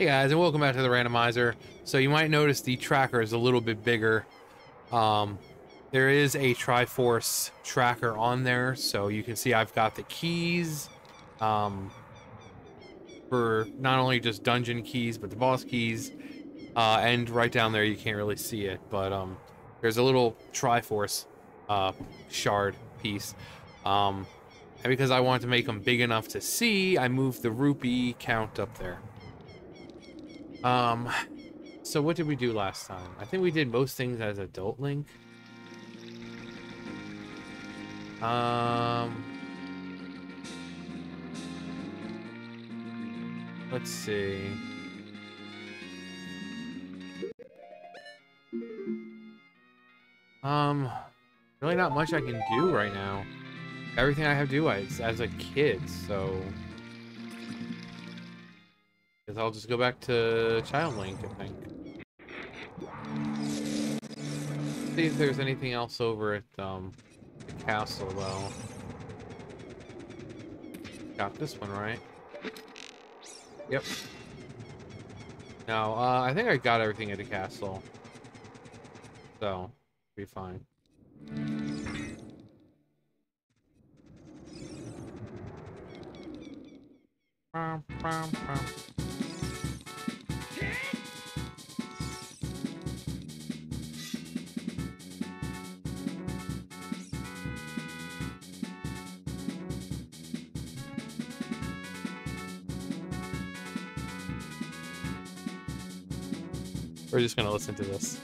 Hey guys, and welcome back to the randomizer. So you might notice the tracker is a little bit bigger. Um, there is a Triforce tracker on there, so you can see I've got the keys um, for not only just dungeon keys, but the boss keys. Uh, and right down there, you can't really see it, but um, there's a little Triforce uh, shard piece. Um, and because I wanted to make them big enough to see, I moved the rupee count up there. Um, so what did we do last time? I think we did most things as adult Link. Um, let's see. Um, really not much I can do right now. Everything I have to do is as a kid, so I'll just go back to Child Link, I think. See if there's anything else over at um, the castle, though. Got this one right. Yep. No, uh, I think I got everything at the castle. So, be fine. Bum, bum, bum. We're just gonna listen to this.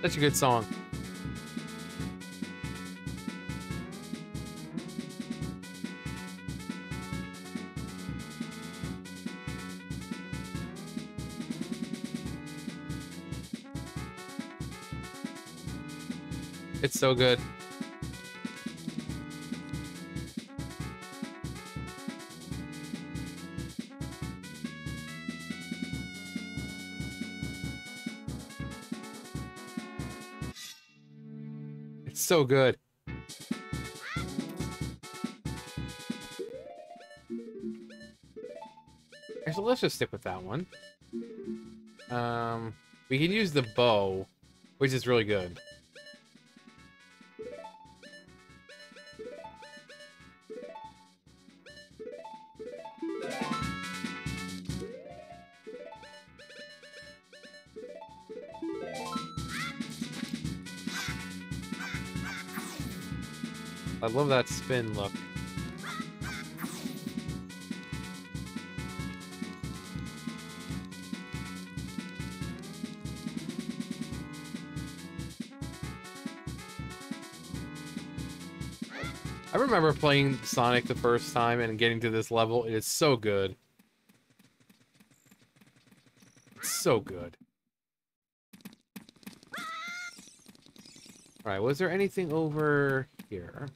Such a good song. It's so good. So good. Actually, let's just stick with that one. Um, we can use the bow, which is really good. Love that spin look. I remember playing Sonic the first time and getting to this level. It is so good. So good. Alright, was there anything over here?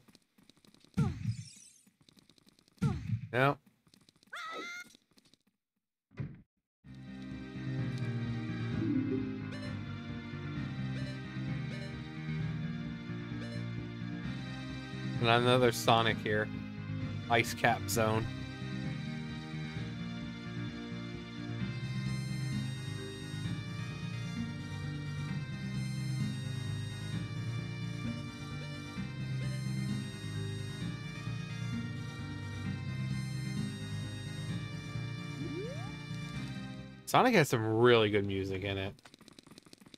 And another Sonic here. Ice cap zone. Sonic has some really good music in it.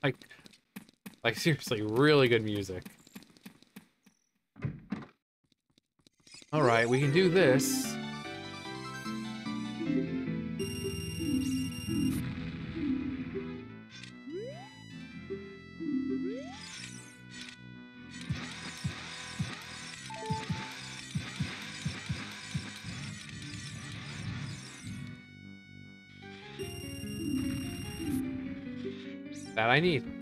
Like, like seriously, really good music. We can do this. That I need.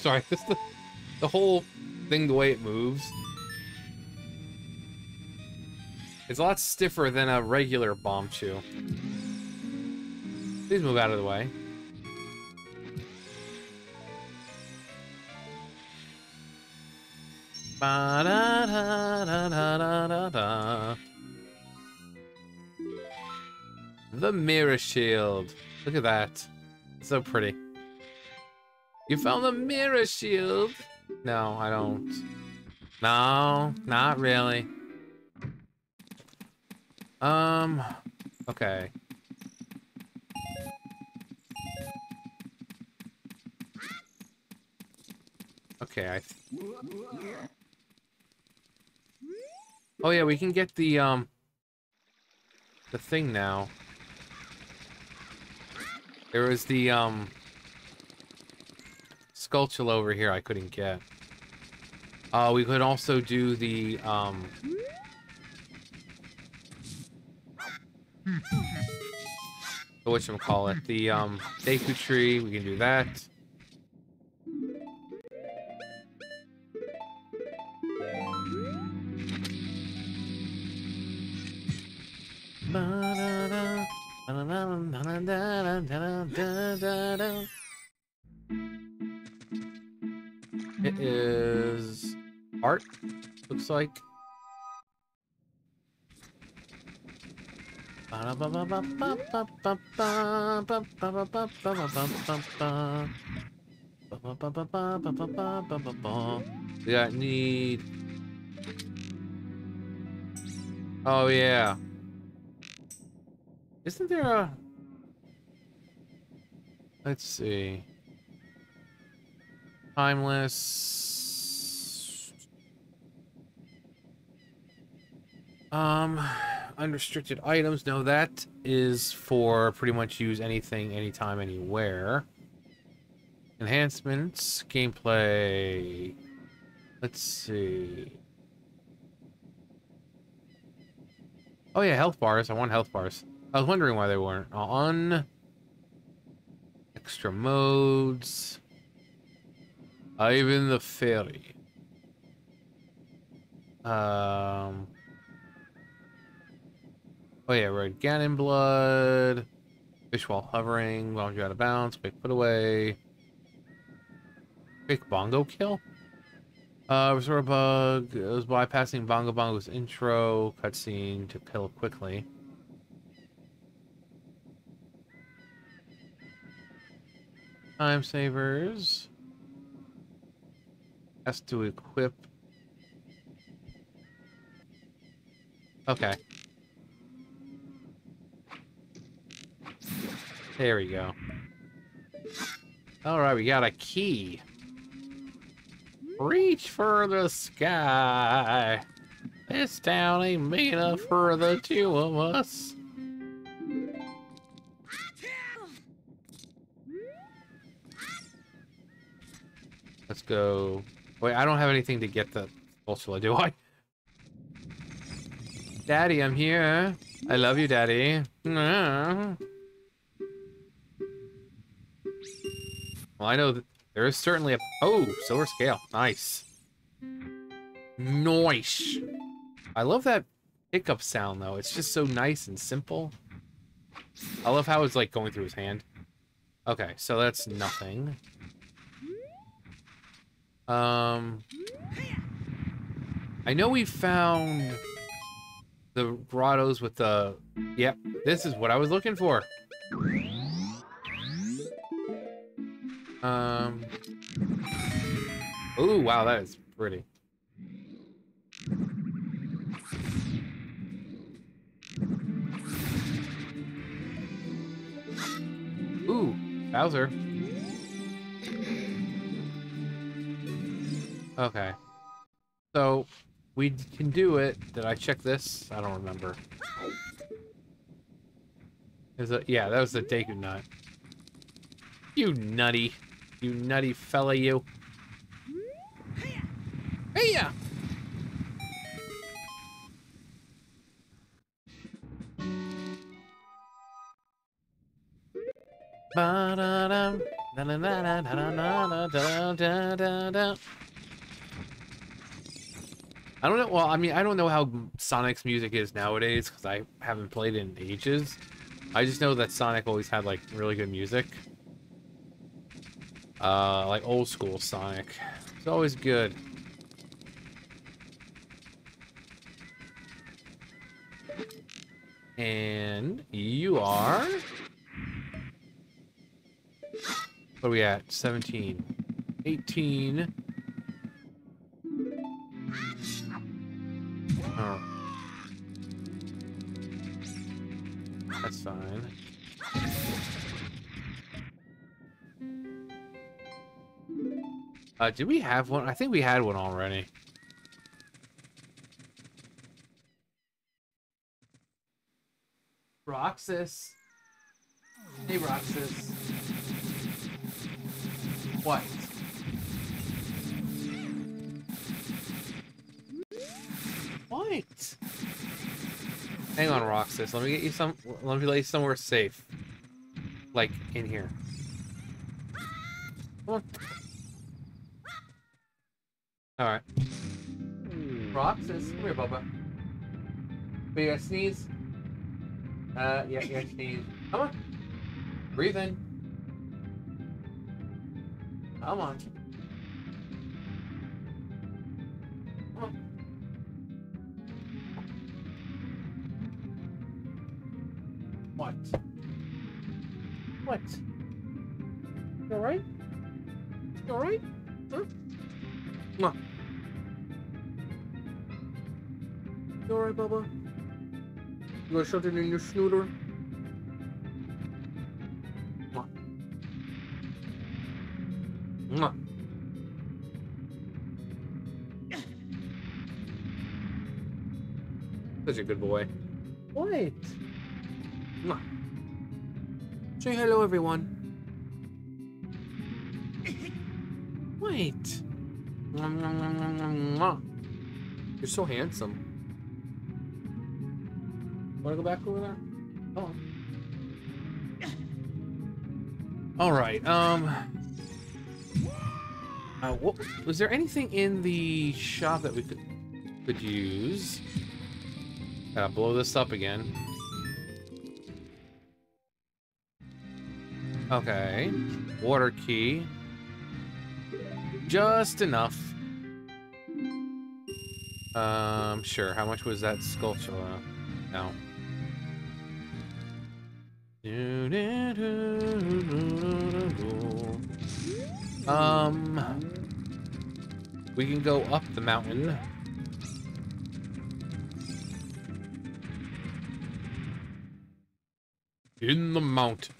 Sorry. This the, the whole thing, the way it moves. It's a lot stiffer than a regular Bombchu. Please move out of the way. Ba -da -da -da -da -da -da. The mirror shield. Look at that. So pretty. You found the mirror shield. No, I don't. No, not really. Um, okay. Okay, I... Oh yeah, we can get the, um... The thing now. There was the, um... Skulltula over here I couldn't get. Uh, we could also do the, um... the whatchamacallit, the, um, Deku tree, we can do that. Art, looks like. We got need. Oh yeah. Isn't there a... Let's see. Timeless... Um, unrestricted items. No, that is for pretty much use anything, anytime, anywhere. Enhancements, gameplay. Let's see. Oh yeah, health bars. I want health bars. I was wondering why they weren't on. Extra modes. Ivan the Fairy. Um. Oh yeah, Red Ganon Blood. Fish while hovering. While you're out of bounds. Quick put away. Quick bongo kill. Uh, restore bug. It was bypassing Bongo Bongo's intro cutscene to kill quickly. Time savers. Has to equip. Okay. There we go. Alright, we got a key. Reach for the sky. This town ain't big enough for the two of us. Let's go. Wait, I don't have anything to get the Ultra, do I? Daddy, I'm here. I love you, Daddy. Mm-hmm. Well, I know that there is certainly a... Oh, silver scale. Nice. Nice. I love that pickup sound, though. It's just so nice and simple. I love how it's, like, going through his hand. Okay, so that's nothing. Um, I know we found the grottos with the... Yep, this is what I was looking for. Um. Ooh, wow, that is pretty. Ooh, Bowser. Okay. So, we can do it. Did I check this? I don't remember. Is it? Yeah, that was the Deku Nut. You nutty. You nutty fella, you. Hey ya! I don't know. Well, I mean, I don't know how Sonic's music is nowadays because I haven't played in ages. I just know that Sonic always had like really good music. Uh, like old school Sonic. It's always good. And you are... What are we at? 17. 18. Uh, did we have one? I think we had one already. Roxas. Hey, Roxas. What? What? Hang on, Roxas. Let me get you some. Let me lay you somewhere safe. Like in here. Come on. All right. Roxas, come here, Bubba. Are you gonna sneeze? Uh, yeah, you gotta sneeze. Come on. Breathe in. Come on. You got something in your snooter? Mwah. Mwah. Such a good boy. What? Mwah. Say hello, everyone. Wait. Mwah, mwah, mwah, mwah, mwah, mwah. You're so handsome. Wanna go back over there? Oh. All right. Um. Uh, what, was there anything in the shop that we could could use? Uh, blow this up again. Okay. Water key. Just enough. Um, sure. How much was that sculpture? No. Um, we can go up the mountain. In the mountain.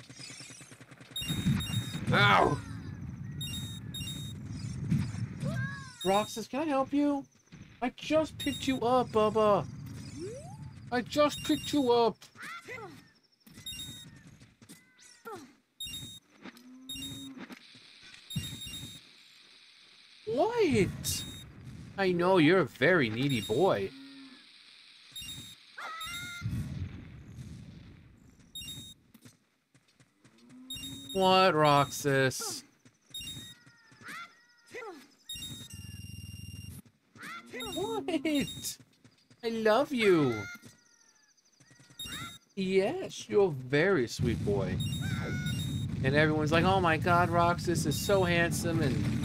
Ow! Roxas, can I help you? I just picked you up, Bubba. I just picked you up. What? I know you're a very needy boy. What, Roxas? What? I love you. Yes, you're a very sweet boy. And everyone's like, oh my god, Roxas is so handsome and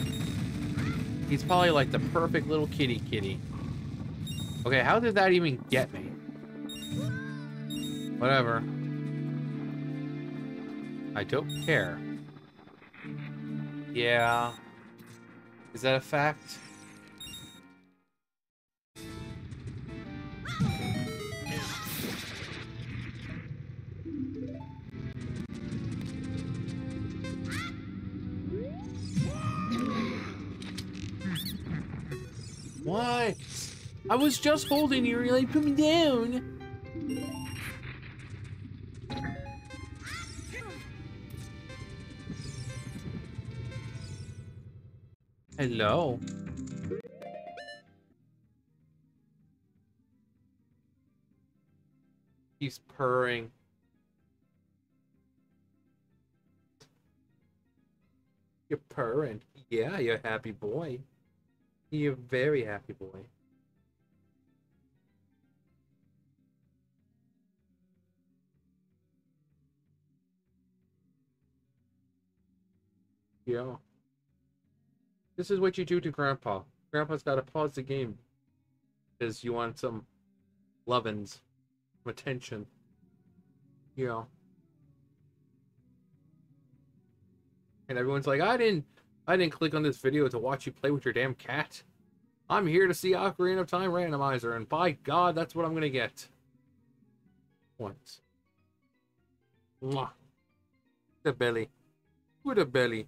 he's probably like the perfect little kitty kitty. Okay, how did that even get me? Whatever. I don't care. Yeah. Is that a fact? I was just holding you, you're like, put me down. Hello. He's purring. You're purring. Yeah, you're a happy boy. You're a very happy boy. Yeah. This is what you do to Grandpa. Grandpa's got to pause the game because you want some lovin's, some attention. Yeah. And everyone's like, I didn't, I didn't click on this video to watch you play with your damn cat. I'm here to see Ocarina of Time Randomizer, and by God, that's what I'm gonna get. Once. Mwah. The belly. With a belly.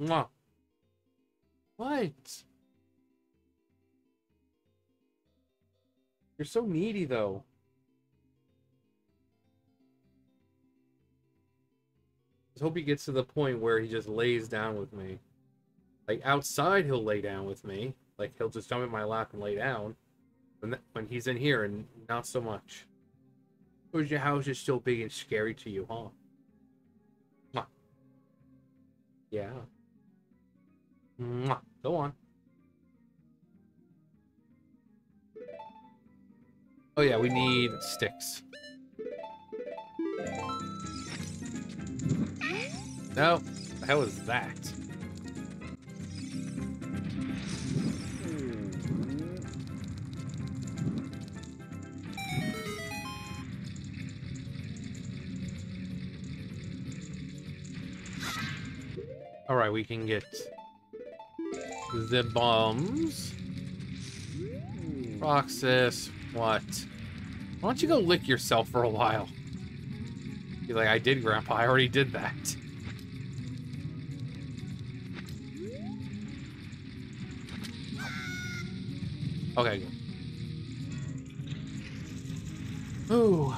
Mwah. What? You're so needy, though. Just hope he gets to the point where he just lays down with me. Like, outside, he'll lay down with me. Like, he'll just jump in my lap and lay down. When, when he's in here, and not so much. Or is your house just still big and scary to you, huh? Mwah. Yeah. Mwah. Go on. Oh yeah, we need sticks. No, the hell is that? All right, we can get the bombs. Roxas, what? Why don't you go lick yourself for a while? He's like, I did, Grandpa. I already did that. Okay. Ooh.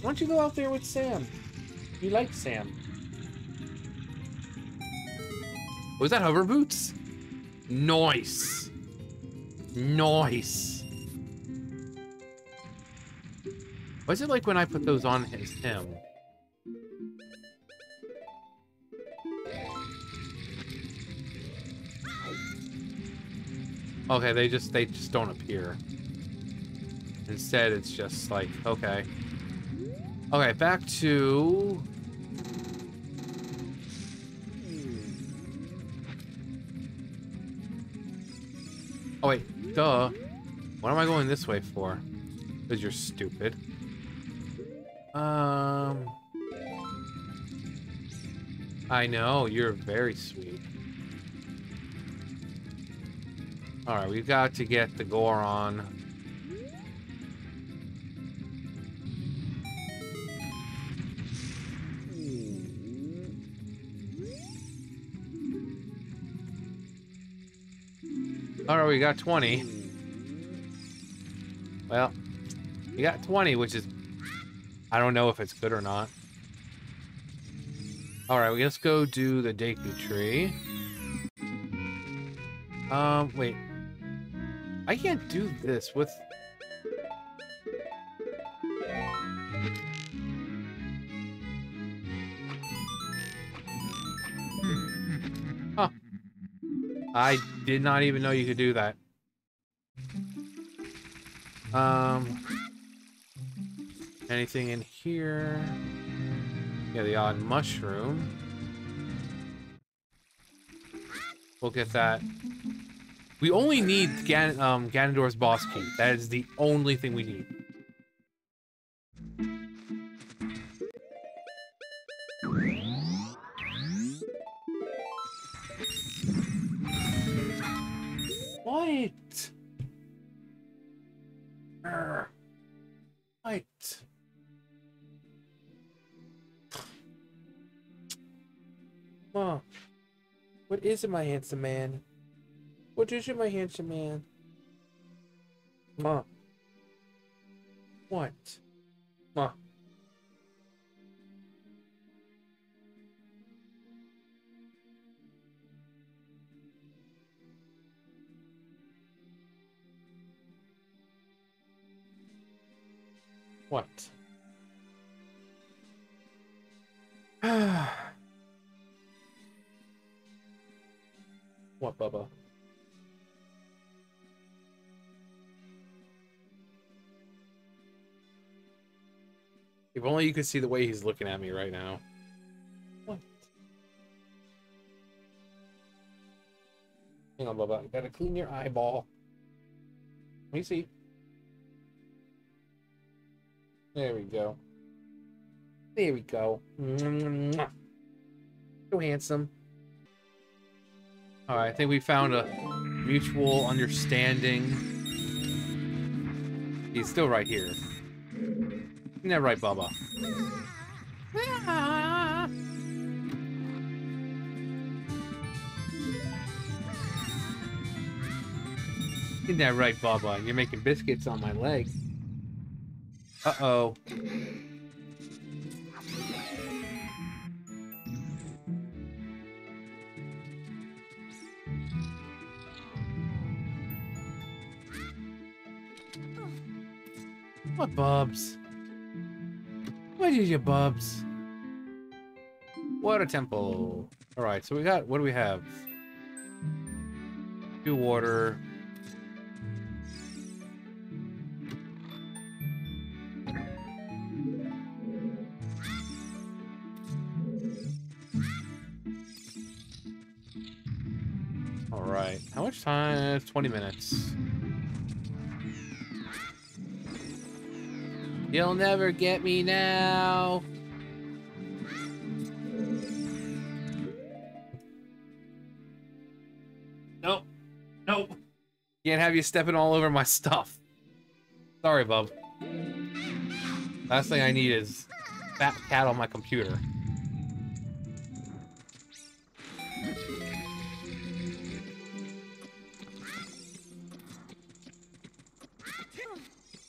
Why don't you go out there with Sam? You like Sam. Was that hover boots? Nice. Nice. What's it like when I put those on his him? Okay, they just they just don't appear. Instead, it's just like, okay. Okay, back to Oh wait, duh. What am I going this way for? Because you're stupid. Um... I know, you're very sweet. Alright, we've got to get the Goron. We got 20. Well, we got 20, which is... I don't know if it's good or not. Alright, let's go do the Deku Tree. Um, wait. I can't do this with... I did not even know you could do that. Um... Anything in here? Yeah, the odd mushroom. We'll get that. We only need Gan um, Ganondorf's boss key. That is the only thing we need. Is it, my handsome man? What is it, my handsome man? Mom. What? Mom. What? what, Bubba? If only you could see the way he's looking at me right now. What? Hang on, Bubba. You gotta clean your eyeball. Let me see. There we go. There we go. So handsome. Alright, I think we found a mutual understanding. He's still right here. Isn't that right, Bubba? Isn't that right, Bubba? You're making biscuits on my leg. Uh-oh. What bubs? What is your bubs? Water temple. Alright, so we got, what do we have? Two water. Alright, how much time? 20 minutes. You'll never get me now. Nope. Nope. Can't have you stepping all over my stuff. Sorry, bub. Last thing I need is fat cat on my computer.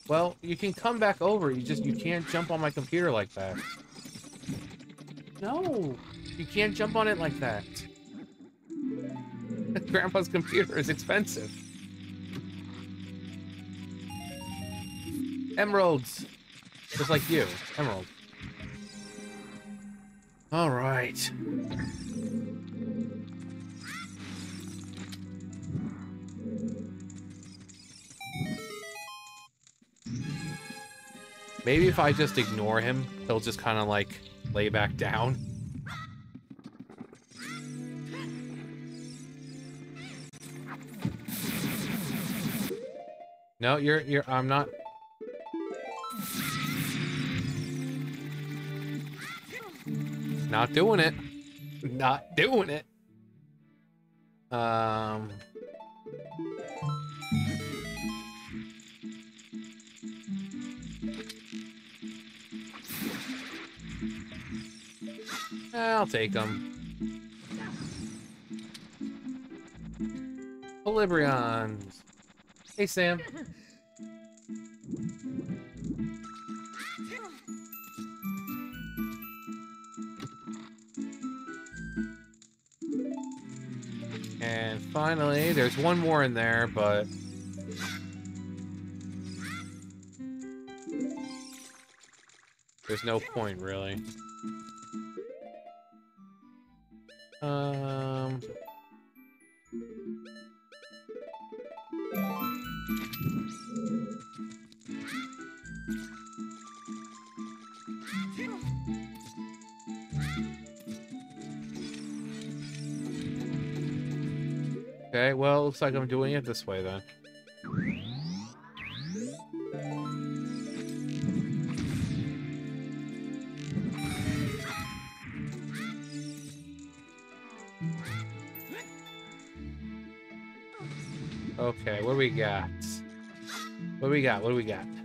Well, you can come back over. You just you can't jump on my computer like that. No, you can't jump on it like that. Grandpa's computer is expensive. Emeralds, just like you, emerald. All right. Maybe if I just ignore him, he'll just kind of like lay back down. No, you're you're I'm not Not doing it. Not doing it. Um I'll take them. Equilibrions. Hey, Sam. And finally, there's one more in there, but... There's no point, really. Um... Okay, well, looks like I'm doing it this way then. We got? What do we got? What do we got?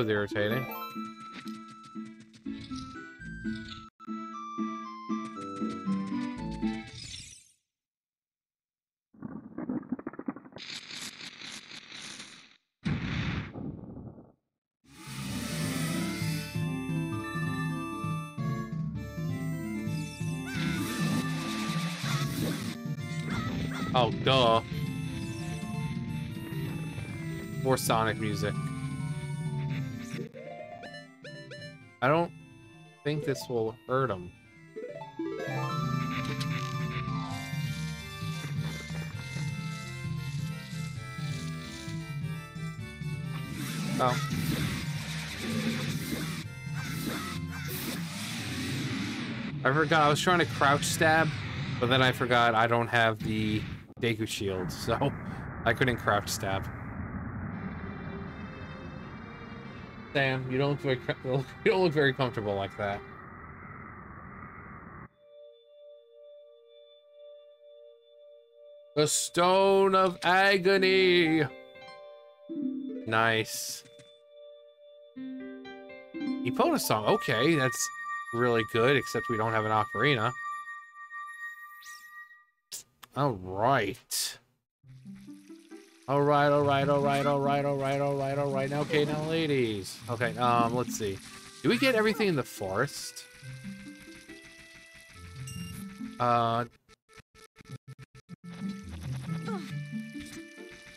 Was irritating. Oh, duh. More Sonic music. I don't think this will hurt him. Oh. I forgot, I was trying to crouch stab, but then I forgot I don't have the Deku shield, so I couldn't crouch stab. Sam, you don't look very you don't look very comfortable like that. The Stone of Agony. Nice. Epona song. Okay, that's really good, except we don't have an ocarina. All right. All right, all right, all right, all right, all right, all right, all right. Okay, now, ladies. Okay, um, let's see. Do we get everything in the forest? Uh.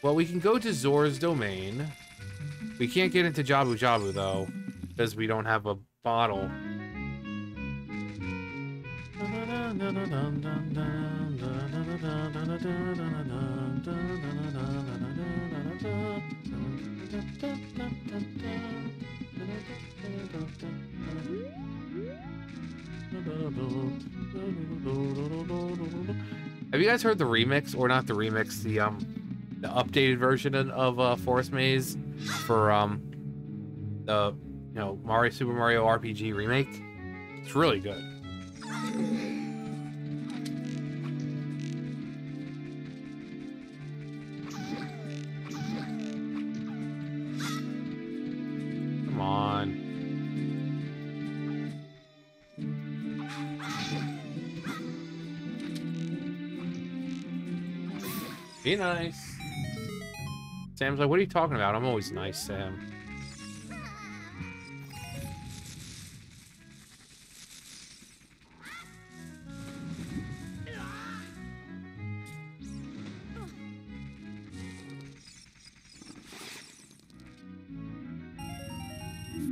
Well, we can go to Zora's domain. We can't get into Jabu Jabu, though, because we don't have a bottle. Have you guys heard the remix, or not the remix, the um, the updated version of uh, Forest Maze for um, the you know Mario Super Mario RPG remake? It's really good. Nice. Sam's like, what are you talking about? I'm always nice, Sam.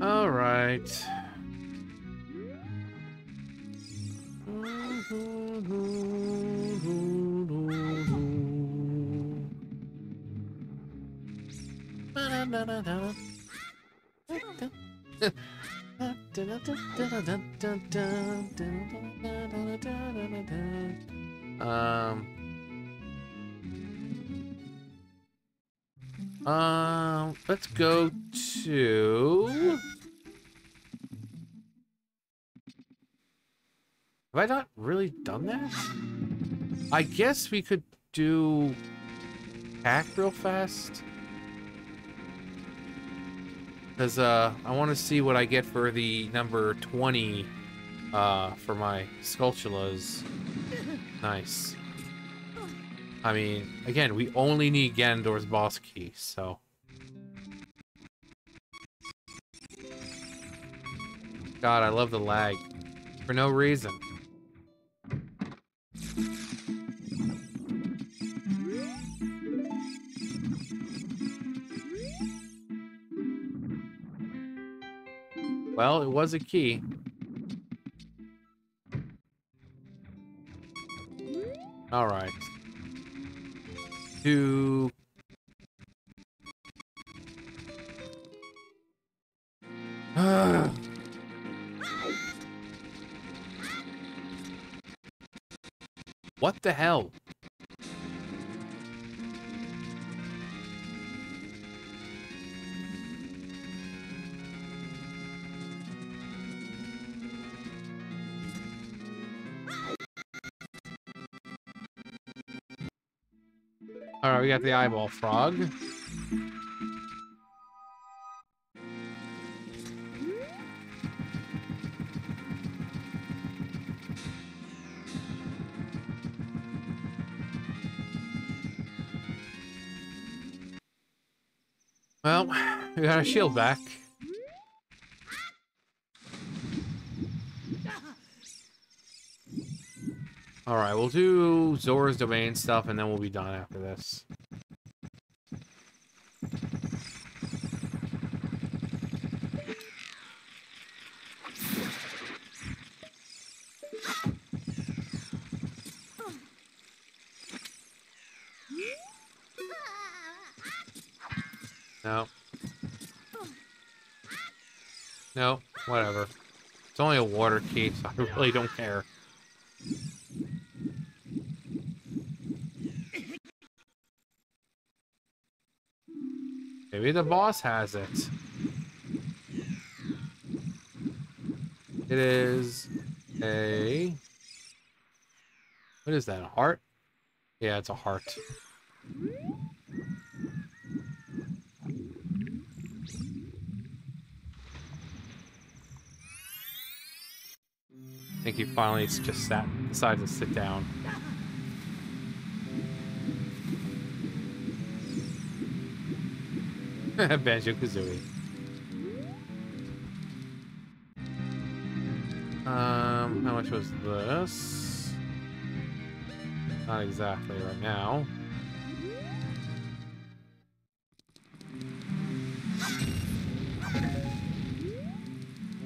All right. Um. Um, let's go to. Have I not really done that? I guess we could do hack real fast. Because uh, I want to see what I get for the number 20 uh, for my Skulltulas. Nice. I mean, again, we only need Ganondorf's boss key, so... God, I love the lag. For no reason. It was a key. All right. To ah. What the hell? got the eyeball frog. Well, we got our shield back. Alright, we'll do Zora's Domain stuff and then we'll be done after this. No. No, whatever. It's only a water key, so I really don't care. Maybe the boss has it. It is a... What is that, a heart? Yeah, it's a heart. I think he finally just sat, decided to sit down. Banjo Kazooie. Um, how much was this? Not exactly right now.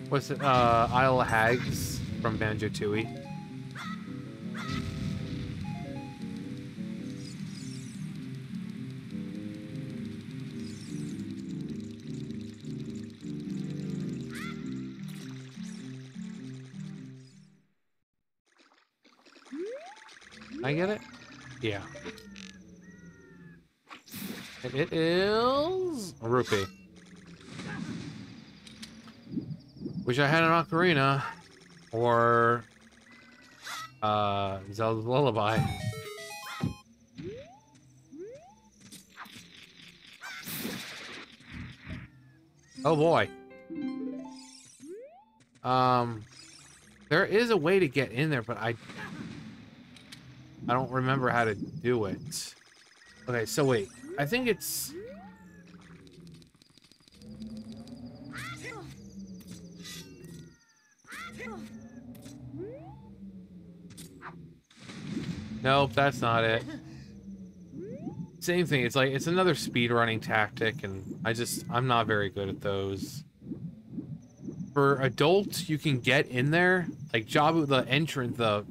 What's it? Uh, Isle of Hags from Banjo Tooie. I get it? Yeah. And it is a rupee. Wish I had an ocarina or uh Zelda's Lullaby. Oh boy. Um there is a way to get in there, but I I don't remember how to do it. Okay, so wait. I think it's... Nope, that's not it. Same thing. It's like, it's another speed running tactic, and I just, I'm not very good at those. For adults, you can get in there. Like, Jabu, the entrance, the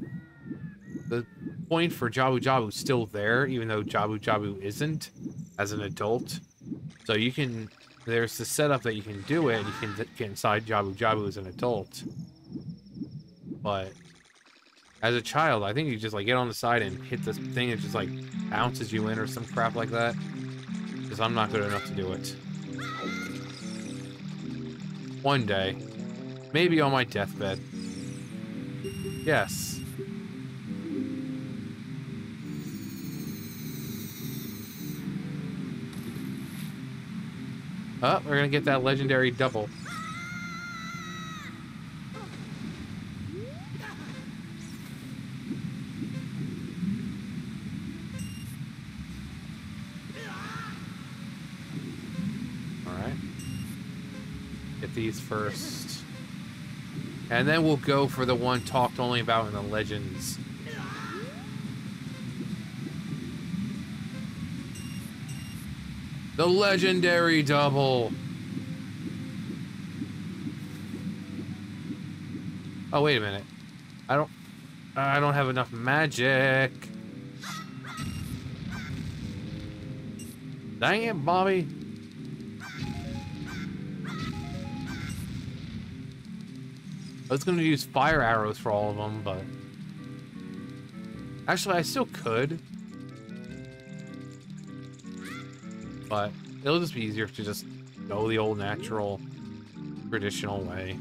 point for Jabu Jabu still there, even though Jabu Jabu isn't as an adult. So you can, there's the setup that you can do it, you can get inside Jabu Jabu as an adult. But as a child, I think you just like get on the side and hit this thing, it just like bounces you in or some crap like that. Because I'm not good enough to do it. One day. Maybe on my deathbed. Yes. Oh, we're gonna get that legendary double. Alright. Get these first. And then we'll go for the one talked only about in the legends. The legendary double. Oh, wait a minute. I don't... I don't have enough magic. Dang it, Bobby. I was going to use fire arrows for all of them, but... Actually, I still could. But it'll just be easier to just go the old natural, traditional way.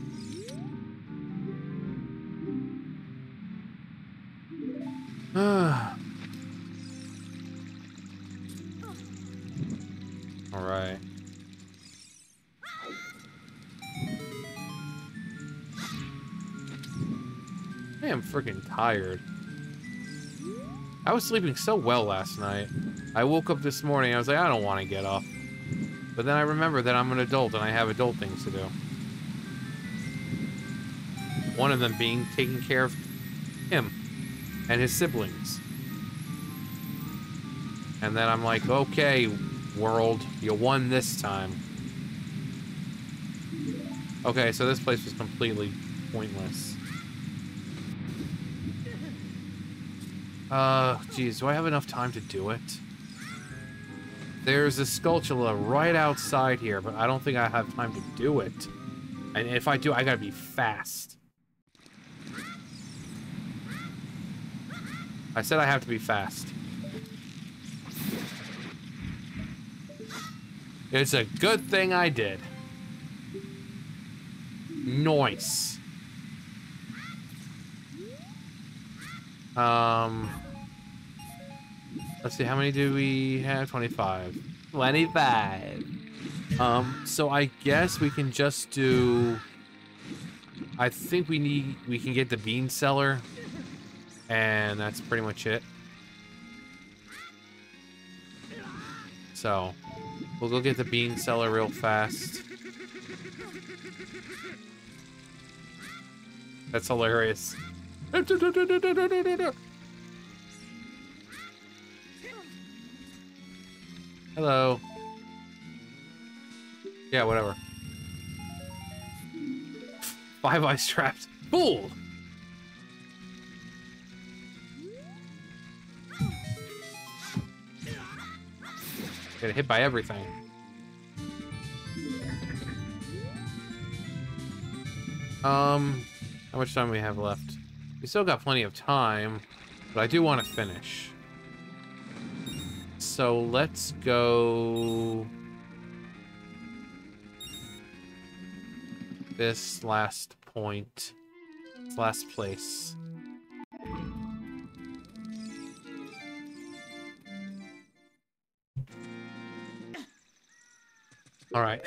Alright. I am freaking tired. I was sleeping so well last night. I woke up this morning, I was like, I don't want to get up. But then I remember that I'm an adult and I have adult things to do. One of them being taking care of him and his siblings. And then I'm like, okay, world, you won this time. Okay, so this place was completely pointless. Uh, geez, do I have enough time to do it? There's a Skulltula right outside here, but I don't think I have time to do it. And if I do, I gotta be fast. I said I have to be fast. It's a good thing I did. Noise. Um, let's see, how many do we have? 25. 25. Um, so I guess we can just do... I think we need, we can get the bean cellar, and that's pretty much it. So, we'll go get the bean cellar real fast. That's hilarious. Hello. Yeah, whatever. Five ice trapped. Fool! Get hit by everything. Um, how much time we have left? We still got plenty of time, but I do want to finish. So let's go... This last point. This last place. Alright.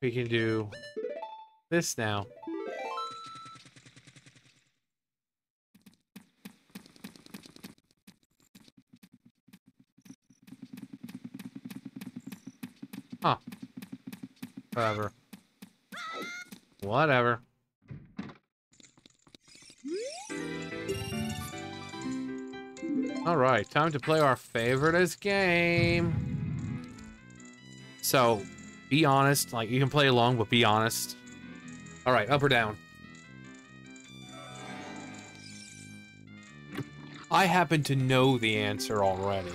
We can do this now. Whatever. Whatever. Alright, time to play our favoriteest game. So, be honest. Like, you can play along, but be honest. Alright, up or down? I happen to know the answer already.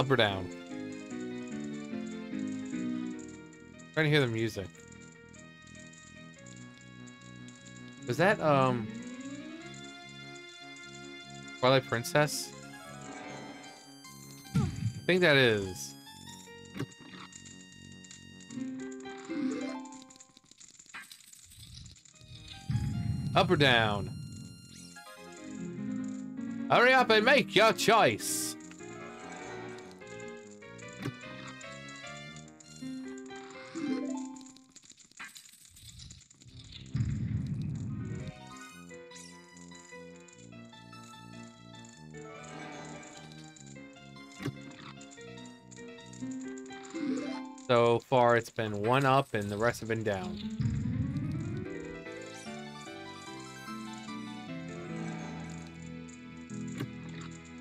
Up or down? trying to hear the music. Is that, um... Twilight Princess? I think that is. Up or down? Hurry up and make your choice. It's been one up and the rest have been down.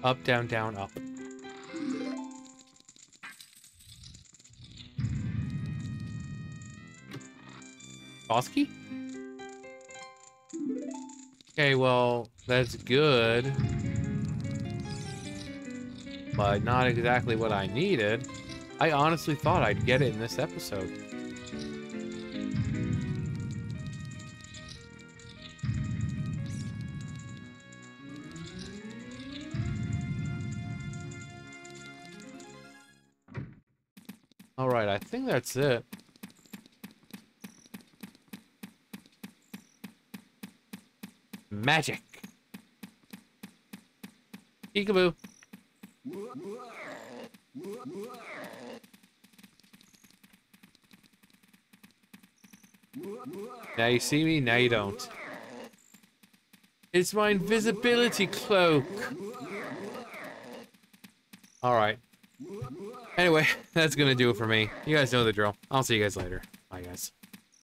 Up, down, down, up. Bosky? Okay, well, that's good. But not exactly what I needed. I honestly thought I'd get it in this episode. Alright, I think that's it. Magic! Peekaboo! you see me? Now you don't. It's my invisibility cloak. Alright. Anyway, that's gonna do it for me. You guys know the drill. I'll see you guys later.